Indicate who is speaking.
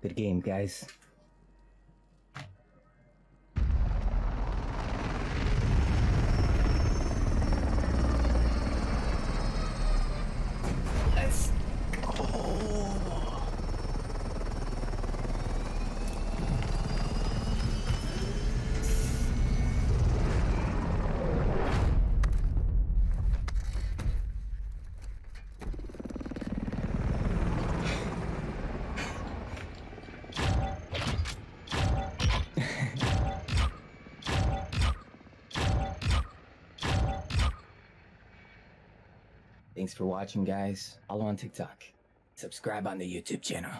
Speaker 1: Good game, guys. Thanks for watching, guys. Follow on TikTok. Subscribe on the YouTube channel.